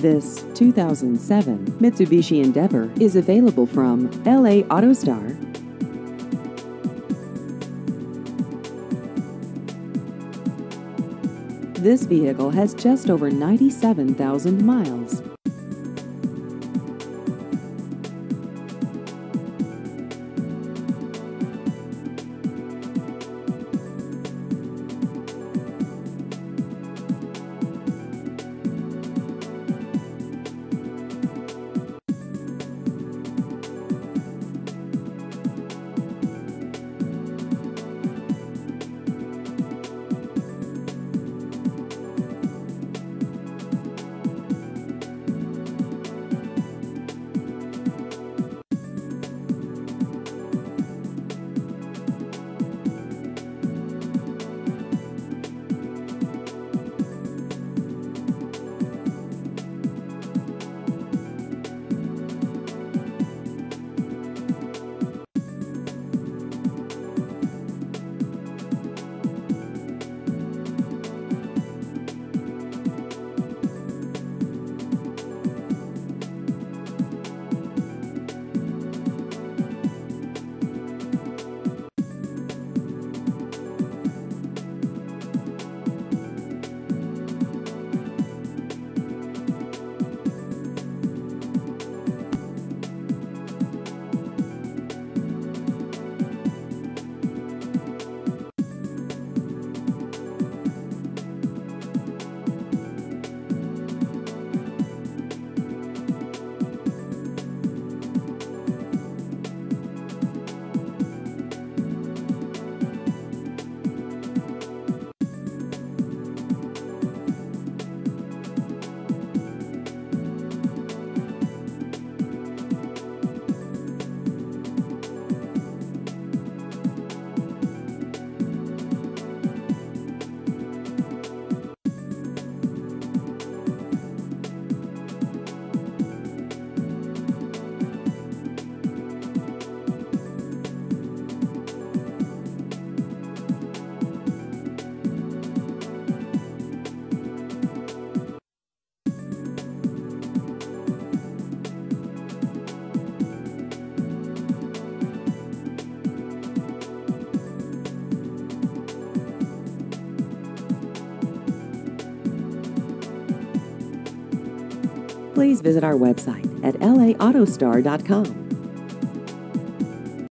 This 2007 Mitsubishi Endeavor is available from LA AutoStar. This vehicle has just over 97,000 miles. Please visit our website at laautostar.com.